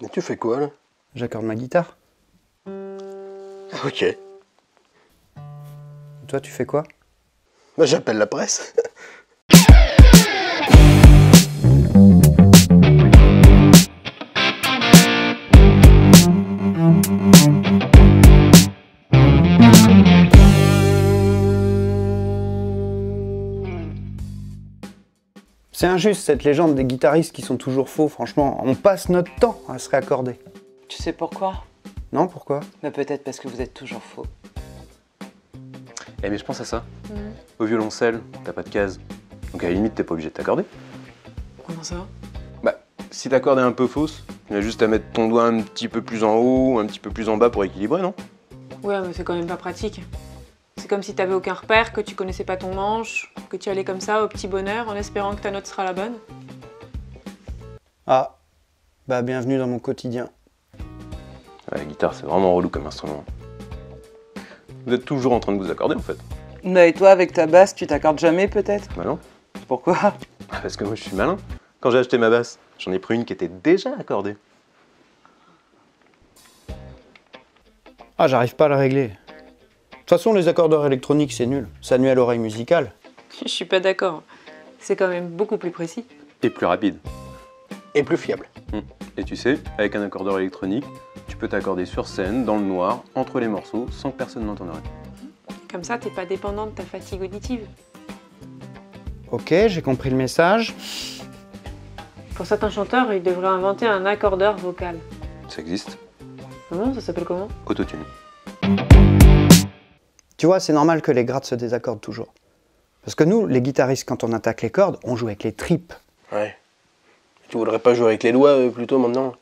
Mais tu fais quoi là? J'accorde ma guitare. Ok. Et toi, tu fais quoi? Bah j'appelle la presse. C'est injuste cette légende des guitaristes qui sont toujours faux, franchement. On passe notre temps à se réaccorder. Tu sais pourquoi? Non, pourquoi? Mais peut-être parce que vous êtes toujours faux. Eh mais je pense à ça. Au violoncelle, t'as pas de case. Donc à la limite, t'es pas obligé de t'accorder. Comment ça? Bah, si ta corde est un peu fausse, tu as juste à mettre ton doigt un petit peu plus en haut, un petit peu plus en bas pour équilibrer, non? Ouais, mais c'est quand même pas pratique. C'est comme si t'avais aucun repère, que tu connaissais pas ton manche, que tu allais comme ça au petit bonheur en espérant que ta note sera la bonne. Ah, bah bienvenue dans mon quotidien. Ouais, La guitare, c'est vraiment relou comme instrument. Vous êtes toujours en train de vous accorder en fait. Bah et toi, avec ta basse, tu t'accordes jamais peut-être? Bah non Pourquoi? Ah, Parce que moi je suis malin. Quand j'ai acheté ma basse, j'en ai pris une qui était déjà accordée. Ah, j'arrive pas à le régler. De toute façon, les accordeurs électroniques, c'est nul. Ça nuit à l'oreille musicale. Je suis pas d'accord. C'est quand même beaucoup plus précis. Et plus rapide. Et plus fiable. Et tu sais, avec un accordeur électronique, tu peux t'accorder sur scène, dans le noir, entre les morceaux, sans que personne n'entende rien. Comme ça, t'es pas dépendant de ta fatigue auditive. Ok, j'ai compris le message. Pour certains chanteurs, ils devraient inventer un accordeur vocal. Ça existe Non, ça s'appelle comment? Autotune. C'est normal que les grattes se désaccordent toujours. Parce que nous, les guitaristes, quand on attaque les cordes, on joue avec les tripes. Ouais. Tu voudrais pas jouer avec les doigts euh, plutôt maintenant?